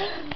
Bye.